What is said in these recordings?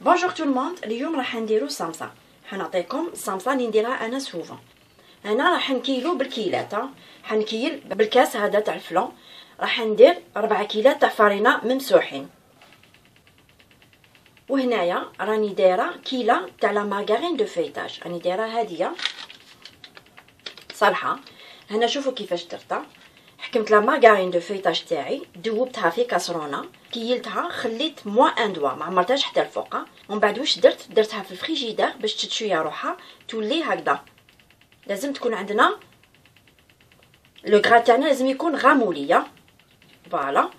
bonjour tout le monde اليوم راح نديرو صمصه حنعطيكم الصمصه اللي نديرها أنا souvent أنا راح نكيلو بالكيلات حنكيل بالكاس هذا تاع ال flan. راح ندير ربعة كيلات تاع فرينه ممسوحين. وهنايا راني دايرة كيلة تاع la margarine de feuilletage. راني دايرة هادية. صالحة. هنا شوفوا كيفاش درتها. حكمت la margarine de feuilletage تاعي دوبتها في كاسرونه كيلتها خليت moins un doigt ما عمرتهاش حتى الفوق ومن بعد واش درت؟ درتها في الفريجيدير باش تشويه روحها تولي هكذا. لازم تكون عندنا le gras تاعنا لازم يكون ramolli. voilà.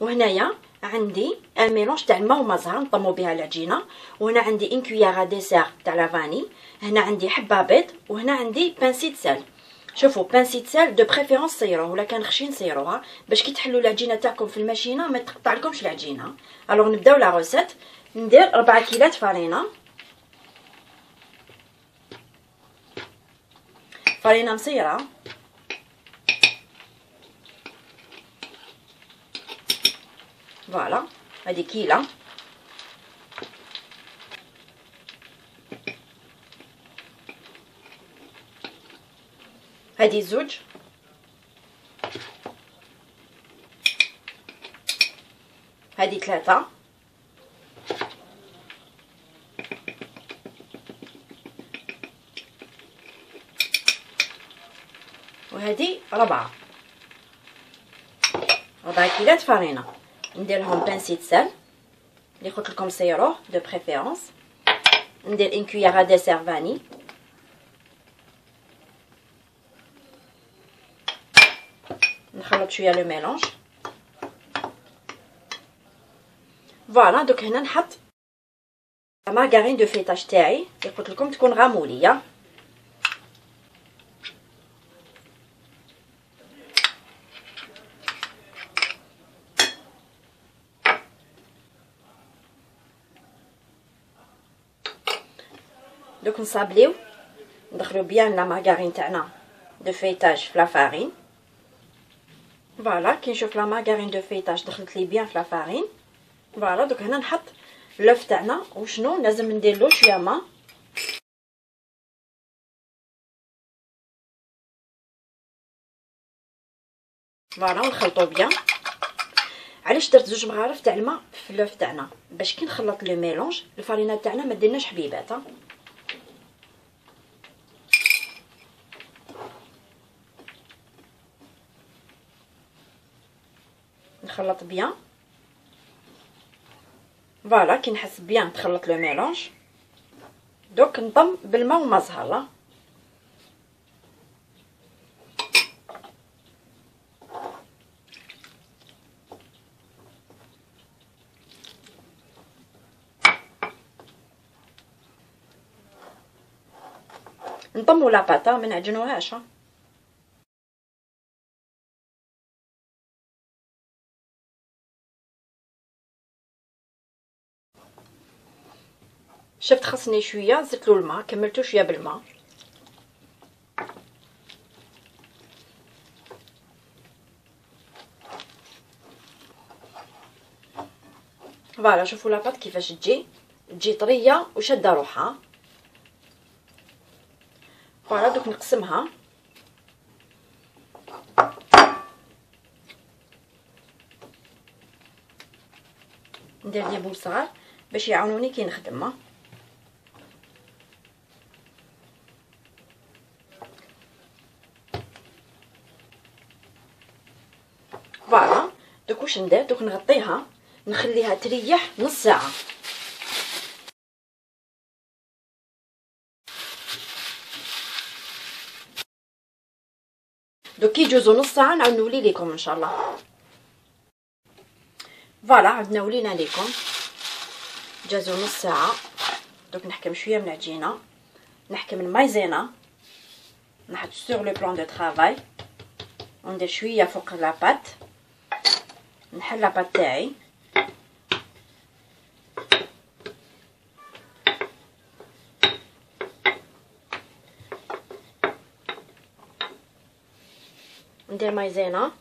وهنايا عندي un mélange تاع الماء ومزهر نطمو بها العجينه وهنا عندي une cuillère dessert تاع la vanille هنا عندي حبه بيض وهنا عندي pincée de sel شوفوا pincée de sel de préférence صيروه ولا كان خشين صيروها باش كي تحلوا العجينة تاعكم في الماشينة ما تقطع لكمش العجينه alors نبداو la recette ندير 4 كيلات فرينه فرينه مصيرة. voilà هذه كيلة. هذه زوج هذه ثلاثة وهذه ربعة ربعة كيلات فرينة نديرلهم pincée de sel اللي قلت لكم صيروه de préférence ندير une cuillère dessert vanille نخلط شوية le mélange voilà دوك هنا نحط margarine de feuilletage تاعي اللي قلت لكم تكون ramollie دوك نصابليو. ندخلو bien la margarine تاعنا de feuilletage في la farine voilà كي نشوف la margarine de feuilletage دخلت لي bien في la farine voilà دوك هنا نحط l'œuf تاعنا وشنو لازم ندير له شوية ما voilà ونخلطو bien علاش درت زوج مغارف تاع الماء في l'œuf تاعنا باش كي نخلط le mélange الفرينه تاعنا ما ديرناش حبيبات نخلط bien. voilà كي نحس bien تخلط le mélange. دوك نضم بالماء وما زهر نطمو la pâte ما نعجنوهاش شفت خصني شوية زدت له الماء كملته شوية بالماء. voilà شوفوا la pâte كيفاش تجي. تجي طرية وشادة روحها. voilà دوك نقسمها. ندير les boules صغار باش يعاونوني كي نخدم. voilà دوك واش ندير؟ دوك نغطيها نخليها تريح نص ساعة. دوك يجوزو نص ساعة نعاود نولي لكم إن شاء الله. voilà عندنا ولينا لكم جازو نص ساعة. دوك نحكم شوية من العجينه نحكم ال Maïzena نحط sur le plan de travail وندير شوية فوق la pâte نحل la pâte تاعي. ندير مايزينا.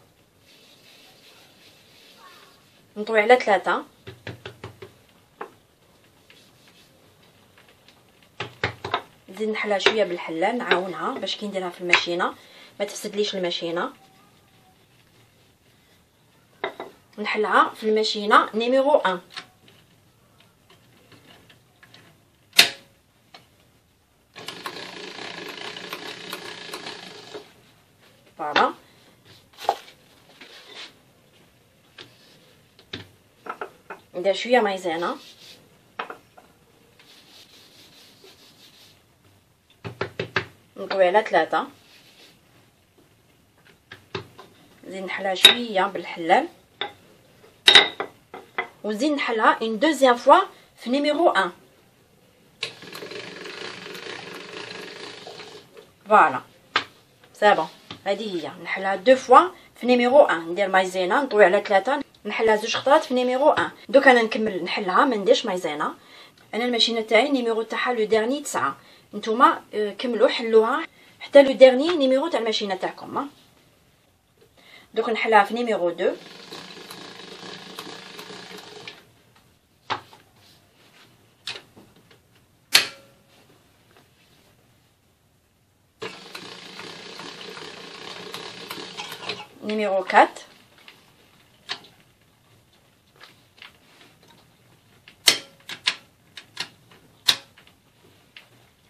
نطوي على ثلاثة. نزيد نحلها شوية بالحلة نعاونها باش كي نديرها في الماشينة. ما تفسدليش الماشينة. نحلها في الماشينه نيميرو 1 voilà ندير شوية Maïzena نطوي على ثلاثة نزيد نحلها شوية بالحلال ونزيد نحلها une deuxième fois في numéro 1 voilà c'est bon هذه هي نحلها deux fois في numéro 1 ندير Maïzena نطوي على ثلاثة. نحلها زوج خطرات في numéro 1 دوك أنا نكمل نحلها ما نديرش Maïzena. أنا الماشينه تاعي numéro تاعها le dernier 9 نتوما آه، كملوا حلوها. حتى le dernier numéro تاع الماشينه تاعكم دوك نحلها في numéro 2 numéro 4.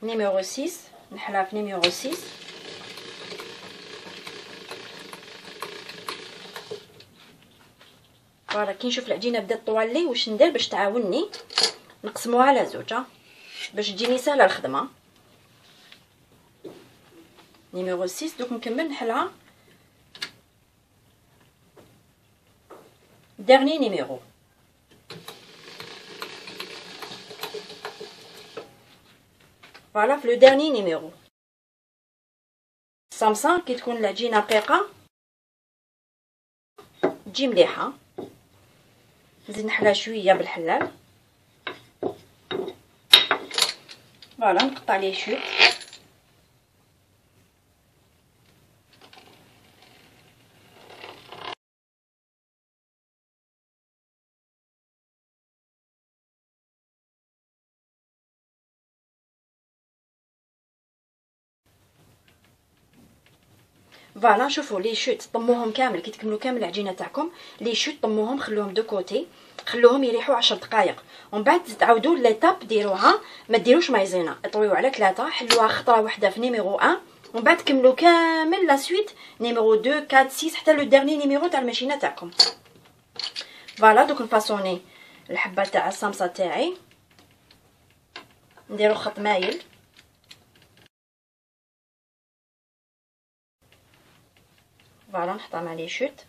Numéro 6. نحلها numéro 6. فوالا كي نشوف العجينة بدات طوال لي واش ندير باش تعاونني نقسموها على زوج باش تجيني سهلة الخدمة نيميرو 6 دوك نكمل نحلها Dernier numéro. Voilà le dernier numéro. الصمصة كي تكون العجينة رقيقة تجي مليحة نزيد نحلها شوية بالحلال voilà نقطع ليه شوية voilà شوفوا les chutes طموهم كامل. كي تكملوا كامل العجينة تاعكم les chutes طموهم خلوهم de côté خلوهم يريحوا عشر دقائق ومن بعد تعاودوا l'étape ديروها ما ديروش Maïzena اطويو على ثلاثة حلوها خطرة واحدة في numéro 1 ومن بعد كملوا كامل la suite numéro 2 4 6 حتى le dernier numéro تاع الماشينة تاعكم. voilà دوك نفاصوني الحبة تاع الصمصة تاعي. نديرو خط مايل. voilà نحطها مع les chutes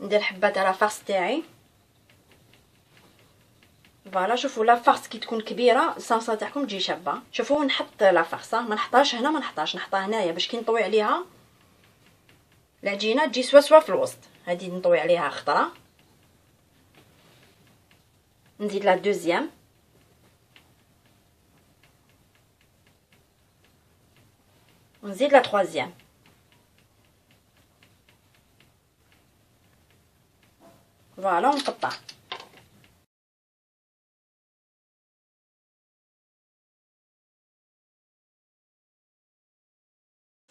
ندير حبه تاع la farce تاعي voilà شوفوا la farce كي تكون كبيره الصمصه تاعكم تجي شابه شوفوا نحط la farce ما نحطهاش هنا ما نحطهاش نحطها هنايا باش كي نطوي عليها العجينه تجي سوا سوا في الوسط هذه نطوي عليها خطره نزيد la deuxième ونزيد la troisième voilà ونقطع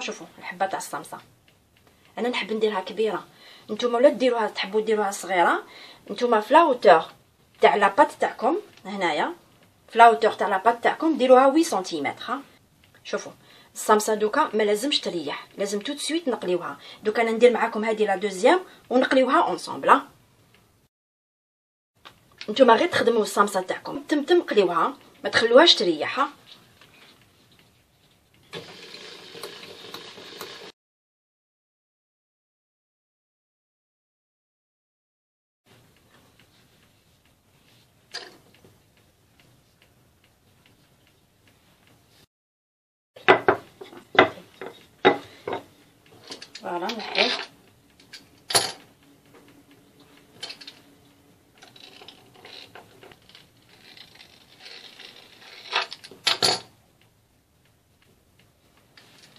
شوفوا الحبة تاع الصمصة. أنا نحب نديرها كبيرة. نتوما ولا ديروها تحبوا ديروها صغيرة؟ نتوما ف la hauteur تاع la pâte تاعكم هنايا. ف la hauteur تاع la pâte تاعكم ديروها 8 سنتيمتر شوفوا الصمصة دوكا ما لازمش تريح. لازم tout de suite نقليوها. دوكا أنا ندير معاكم هذه la deuxième ونقليوها ensemble نتوما غير تخدموا الصمصه تاعكم. تمتم قليوها. ما تخلوهاش تريح. voilà نحيد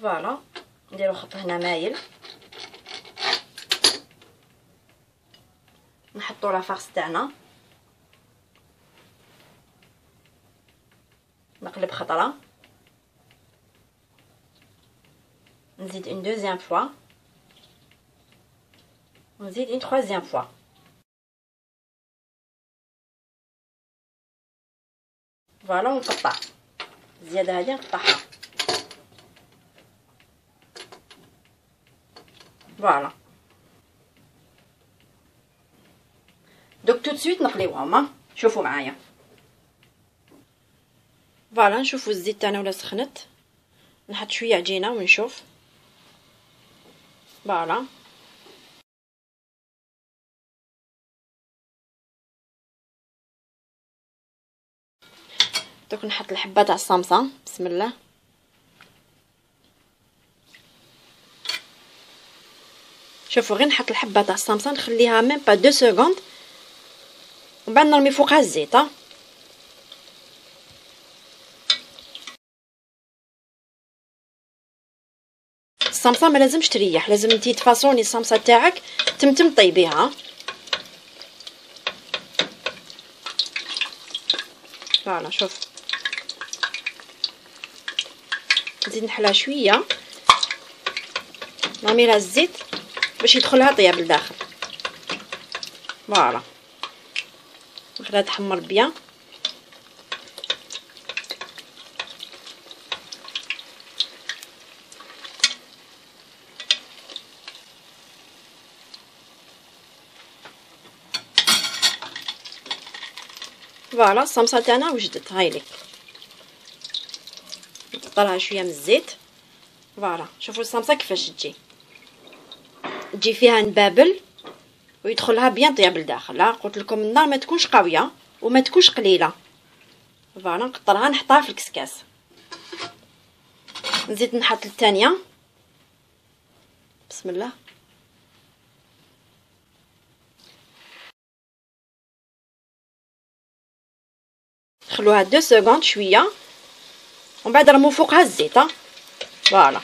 voilà نديرو خط هنا مايل نحطو la farce تاعنا نقلب خطره نزيد une deuxième fois ونزيد une troisième fois voilà ونقطع الزياده هذه نقطعها voilà دوك tout de suite نقليوهم شوفوا معايا voilà نشوفوا الزيت تاعنا ولا سخنت نحط شوية عجينه ونشوف voilà دوك نحط الحبه تاع الصمصه بسم الله شوفوا غير نحط الحبة تاع الصمصه نخليها même pas deux secondes ومن بعد نرمي فوقها الزيت الصمصه ما لازمش تريح لازم انتي تفاصوني الصمصة تاعك تمتم طيبيها فوالا شوف. نزيد نحلها شوية. نرمي لها الزيت. باش يدخلها طياب لداخل. voilà. نخليها تحمر bien voilà الصمصة تاعنا وجدت هاي لك نحط شوية من الزيت. voilà شوفوا الصمصة كيفاش تجي. تجي فيها نبابل ويدخلها bien طياب لداخل قلت لكم النار ما تكونش قوية وما تكونش قليلة. فوالا نقطرها نحطها في الكسكاس. نزيد نحط الثانية. بسم الله. خلوها deux secondes شوية. ومن بعد رمو فوقها الزيت voilà.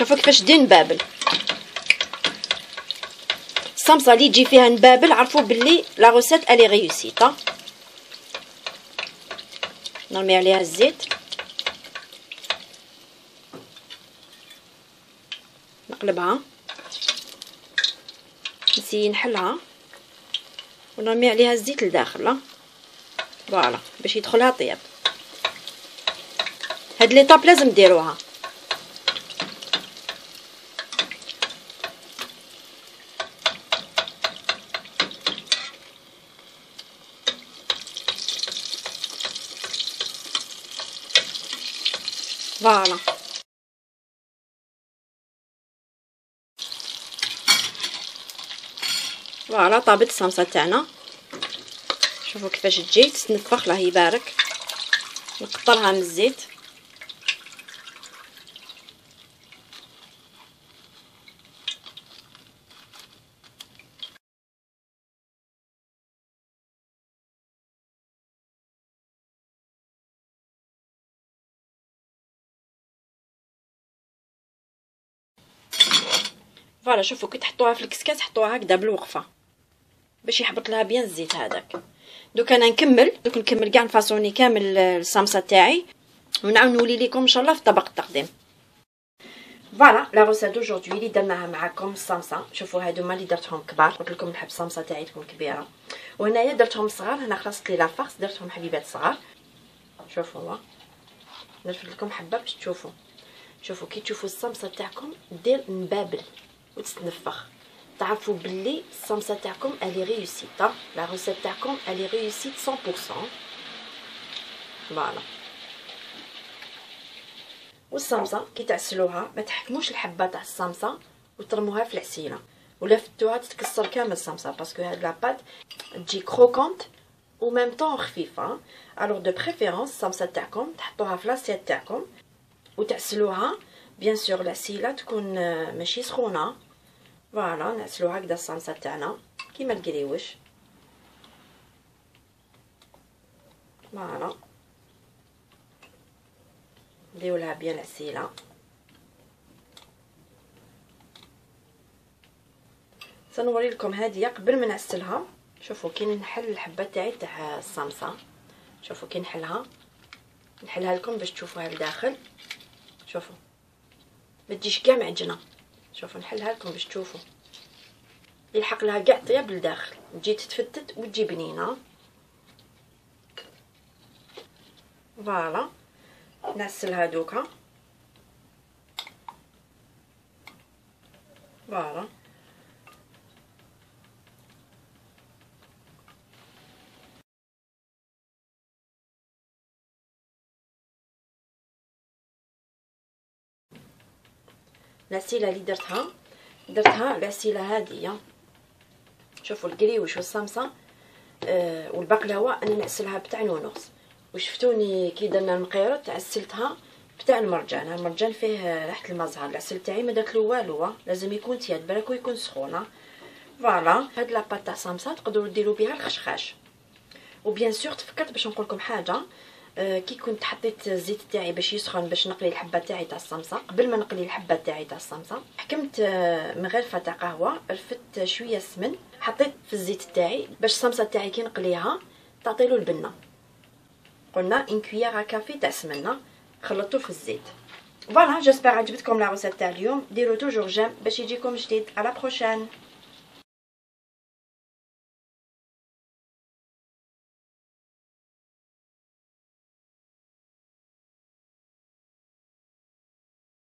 شوفوا كيفاش دير نبابل الصمصه اللي تجي فيها نبابل عرفوا باللي la recette elle est réussite نرمي عليها الزيت. نقلبها. نسي نحلها. ونرمي عليها الزيت لداخل voilà باش يدخلها طياب هاد les étapes لازم ديروها voilà فوالا طابت الصمصه تاعنا شوفوا كيفاش تجي تتنفخ الله يبارك. نقطرها من الزيت. voilà شوفوا كي تحطوها في الكسكاس حطوها هكذا بالوقفة باش يحبط لها bien الزيت هذاك. دوك أنا نكمل دوك نكمل كاع نفاصوني كامل الصمصة تاعي ونعاود نولي لكم إن شاء الله في طبق التقديم. voilà la recette d'aujourd'hui اللي درناها معاكم الصمصة. شوفوا هادو هما اللي درتهم كبار. قلت لكم نحب الصمصة تاعي تكون كبيرة. وهنايا درتهم صغار هنا خلصت لي la farce درتهم حبيبات صغار. شوفوا هو. نرفد لكم حبة باش تشوفوا. شوفوا كي تشوفوا الصمصة تاعكم دير نبابل وتتنفخ تعرفوا باللي الصمصه تاعكم elle est réussite la recette تاعكم elle est réussite 100% voilà والصمصه كي تعسلوها ما تحكموش الحبه تاع الصمصه وترموها في العسيله ولا فتوها تتكسر كامل الصمصه parce que هاد la pâte تجي croquante و même temps خفيفه alors de préférence الصمصه تاعكم تحطوها في l'assiette تاعكم وتعسلوها bien sûr العسيله تكون ماشي سخونه voilà نعسلو هكذا الصمصه تاعنا كيما القريوش voilà نديو لها bien العسيله سنوري لكم هاديه قبل ما نعسلها شوفوا كي نحل الحبة تاعي تاع الصمصة. شوفوا كي نحلها. نحلها لكم باش تشوفوها لداخل شوفوا. ما تجيش كاع معجنة. شوفوا نحلها لكم باش تشوفوا. يلحق لها كاع طياب لداخل. تجي تتفتت وتجي بنينة. voilà. نعسلها دوكا فوالا. العسيله اللي درتها. درتها العسيله هذه شوفوا القريوش والصمصه آه والبقلاوه أنا نعسلها بتاع نونوس وشفتوني كي درنا المقيرط عسلتها بتاع المرجان. المرجان فيه ريحة المزهر. العسل تاعي ما درت له والو لازم يكون tiède بالك ويكون سخونه voilà هاد la pâte تاع صمصه تقدروا ديروا بها الخشخاش. و bien sûr تفكرت باش نقول لكم حاجة. كي كنت حطيت الزيت تاعي باش يسخن باش نقلي الحبة تاعي تاع الصمصه قبل ما نقلي الحبة تاعي تاع الصمصه حكمت آه مغرفه تاع قهوة رفدت شوية سمن حطيت في الزيت تاعي باش الصمصة تاعي كي نقليها تعطيلو البنة. قلنا une cuillère café تاع سمنة خلطته في الزيت. voilà j'espère عجبتكم لا تاع اليوم. ديروا toujours j'aime باش يجيكم جديد. à la prochaine